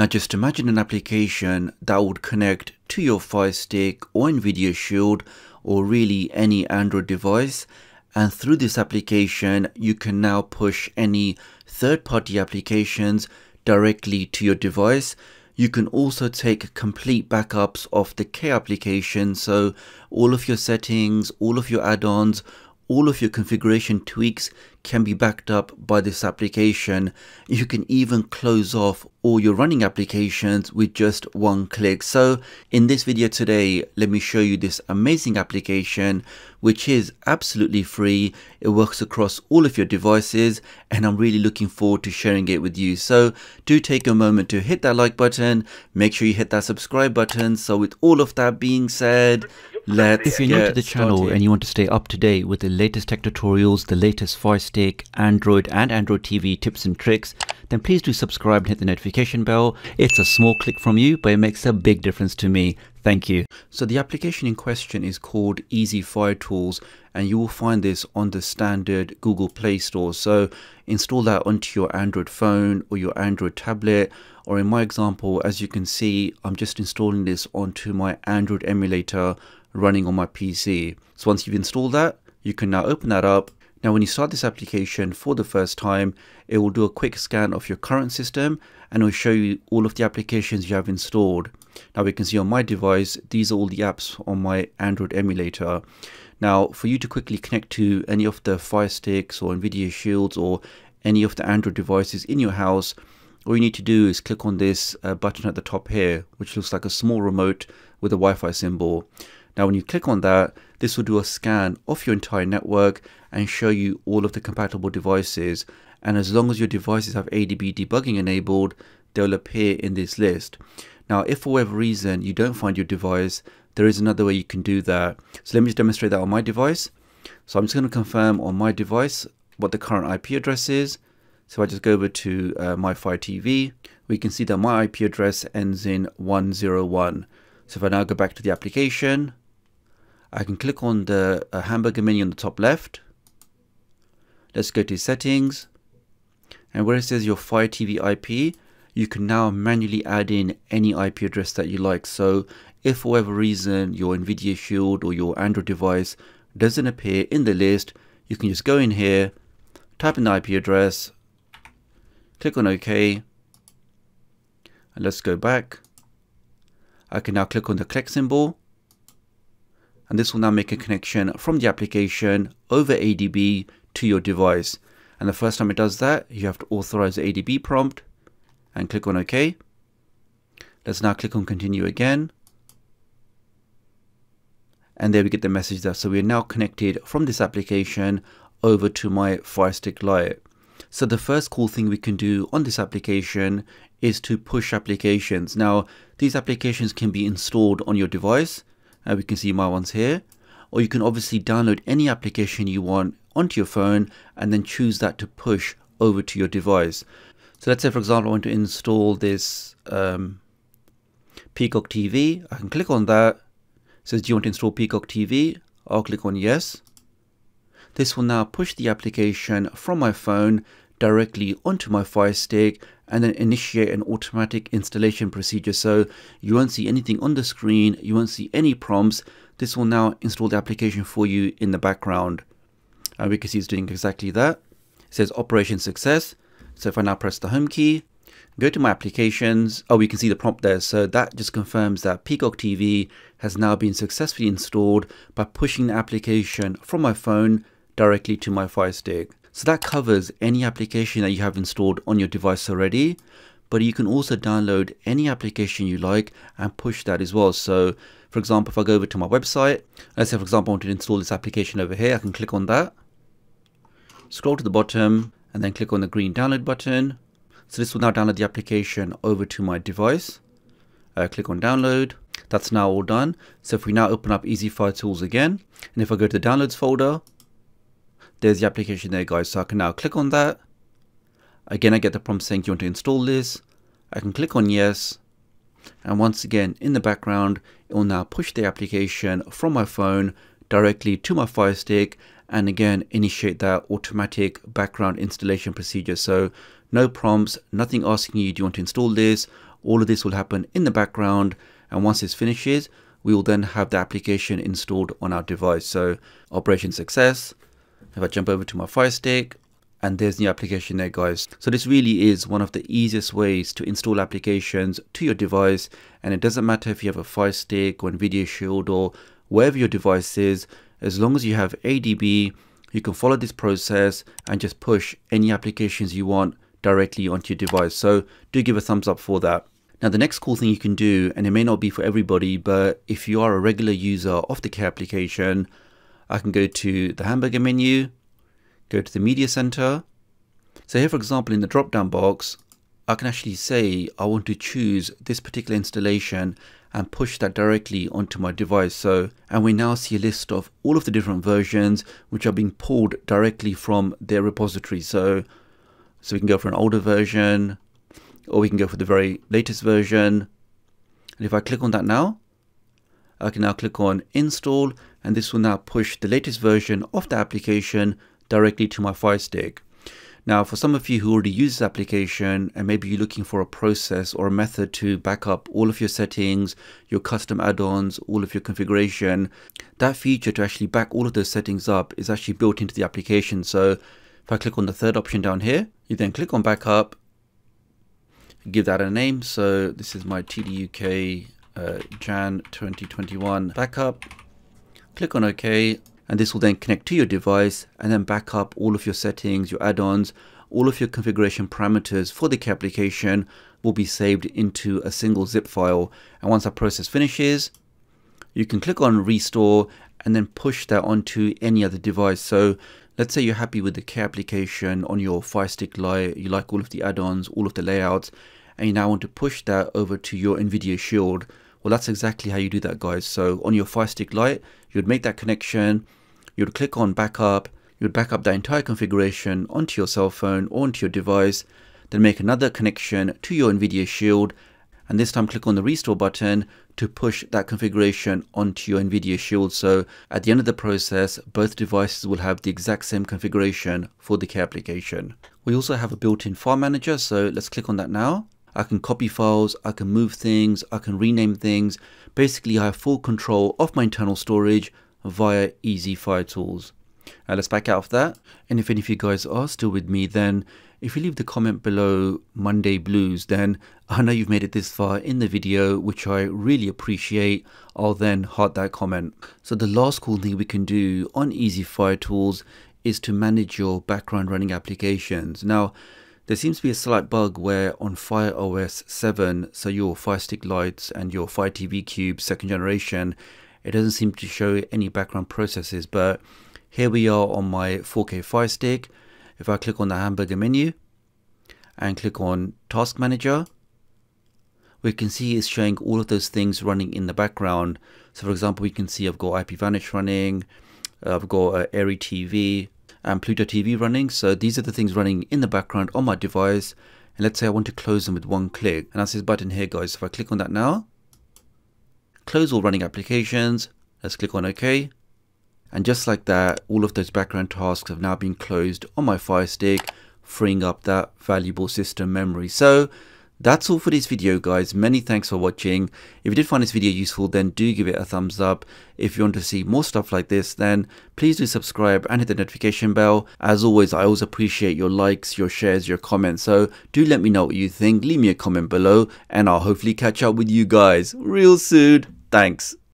Now just imagine an application that would connect to your Fire Stick or Nvidia Shield or really any Android device. And through this application you can now push any third-party applications directly to your device. You can also take complete backups of the K application. So all of your settings all of your add-ons all of your configuration tweaks can be backed up by this application. You can even close off all your running applications with just one click. So in this video today, let me show you this amazing application, which is absolutely free. It works across all of your devices and I'm really looking forward to sharing it with you. So do take a moment to hit that like button. Make sure you hit that subscribe button. So with all of that being said, Let's if you're new to the channel started. and you want to stay up to date with the latest tech tutorials, the latest Fire Stick, Android and Android TV tips and tricks, then please do subscribe and hit the notification bell. It's a small click from you, but it makes a big difference to me. Thank you. So the application in question is called Easy Fire Tools and you will find this on the standard Google Play Store. So install that onto your Android phone or your Android tablet or in my example as you can see I'm just installing this onto my Android emulator running on my PC. So once you've installed that, you can now open that up. Now when you start this application for the first time, it will do a quick scan of your current system and it will show you all of the applications you have installed. Now we can see on my device, these are all the apps on my Android emulator. Now for you to quickly connect to any of the Fire Sticks or Nvidia Shields or any of the Android devices in your house, all you need to do is click on this uh, button at the top here, which looks like a small remote with a Wi-Fi symbol. Now when you click on that, this will do a scan of your entire network and show you all of the compatible devices. And as long as your devices have ADB debugging enabled, they'll appear in this list. Now, if for whatever reason you don't find your device, there is another way you can do that. So let me just demonstrate that on my device. So I'm just going to confirm on my device what the current IP address is. So I just go over to uh, my Fire TV, we can see that my IP address ends in 101. So if I now go back to the application, I can click on the uh, hamburger menu on the top left. Let's go to settings. And where it says your Fire TV IP, you can now manually add in any IP address that you like. So if for whatever reason your NVIDIA Shield or your Android device doesn't appear in the list, you can just go in here, type in the IP address, click on OK, and let's go back. I can now click on the click symbol and this will now make a connection from the application over ADB to your device. And the first time it does that, you have to authorize the ADB prompt and click on OK. Let's now click on continue again. And there we get the message there. So we are now connected from this application over to my Fire Stick Lite. So the first cool thing we can do on this application is to push applications. Now, these applications can be installed on your device uh, we can see my ones here. Or you can obviously download any application you want onto your phone and then choose that to push over to your device. So let's say for example I want to install this um, Peacock TV I can click on that. It says do you want to install Peacock TV I'll click on yes. This will now push the application from my phone directly onto my Fire Stick and then initiate an automatic installation procedure. So you won't see anything on the screen, you won't see any prompts. This will now install the application for you in the background. And we can see it's doing exactly that. It says operation success. So if I now press the home key, go to my applications, oh, we can see the prompt there. So that just confirms that Peacock TV has now been successfully installed by pushing the application from my phone directly to my Fire Stick. So that covers any application that you have installed on your device already, but you can also download any application you like and push that as well. So for example, if I go over to my website, let's say for example, I want to install this application over here, I can click on that, scroll to the bottom and then click on the green download button. So this will now download the application over to my device. Uh, click on download. That's now all done. So if we now open up Easy Fire Tools again, and if I go to the downloads folder, there's the application there guys so I can now click on that. Again I get the prompt saying do you want to install this? I can click on yes. And once again in the background it will now push the application from my phone directly to my Fire Stick and again initiate that automatic background installation procedure. So no prompts nothing asking you do you want to install this? All of this will happen in the background. And once this finishes, we will then have the application installed on our device. So operation success. If I jump over to my Fire Stick, and there's the application there guys. So this really is one of the easiest ways to install applications to your device and it doesn't matter if you have a Fire Stick or Nvidia Shield or wherever your device is, as long as you have ADB, you can follow this process and just push any applications you want directly onto your device. So do give a thumbs up for that. Now the next cool thing you can do, and it may not be for everybody, but if you are a regular user of the K application, I can go to the hamburger menu, go to the media center. So here for example in the drop down box, I can actually say I want to choose this particular installation and push that directly onto my device. So, and we now see a list of all of the different versions which are being pulled directly from their repository. So, so we can go for an older version, or we can go for the very latest version. And if I click on that now, I can now click on install and this will now push the latest version of the application directly to my Fire Stick. Now, for some of you who already use this application and maybe you're looking for a process or a method to back up all of your settings, your custom add-ons, all of your configuration, that feature to actually back all of those settings up is actually built into the application. So if I click on the third option down here, you then click on backup give that a name. So this is my TDUK uh, Jan 2021 backup. Click on OK and this will then connect to your device and then back up all of your settings, your add-ons, all of your configuration parameters for the application will be saved into a single zip file. And once that process finishes, you can click on restore and then push that onto any other device. So let's say you're happy with the K application on your Fire Stick Lite, you like all of the add-ons, all of the layouts, and you now want to push that over to your NVIDIA Shield. Well, that's exactly how you do that, guys. So on your Fire Stick Lite, you'd make that connection, you'd click on backup, you'd back up that entire configuration onto your cell phone or onto your device, then make another connection to your NVIDIA Shield, and this time click on the restore button to push that configuration onto your NVIDIA Shield. So at the end of the process, both devices will have the exact same configuration for the K application. We also have a built-in file manager, so let's click on that now. I can copy files, I can move things, I can rename things. Basically, I have full control of my internal storage via Easy Fire Tools. Now let's back out of that. And if any of you guys are still with me, then if you leave the comment below Monday Blues, then I know you've made it this far in the video, which I really appreciate. I'll then heart that comment. So the last cool thing we can do on Easy Fire Tools is to manage your background running applications. Now, there seems to be a slight bug where on Fire OS 7, so your Fire Stick Lites and your Fire TV Cube second generation, it doesn't seem to show any background processes. But here we are on my 4K Fire Stick. If I click on the hamburger menu and click on Task Manager, we can see it's showing all of those things running in the background. So for example, we can see I've got IPVanish running, I've got uh, Airy TV, and Pluto TV running. So these are the things running in the background on my device. And let's say I want to close them with one click. And that's this button here, guys. If I click on that now, close all running applications. Let's click on OK. And just like that, all of those background tasks have now been closed on my Fire Stick, freeing up that valuable system memory. So that's all for this video guys, many thanks for watching. If you did find this video useful then do give it a thumbs up. If you want to see more stuff like this then please do subscribe and hit the notification bell. As always I always appreciate your likes, your shares, your comments so do let me know what you think, leave me a comment below and I'll hopefully catch up with you guys real soon. Thanks.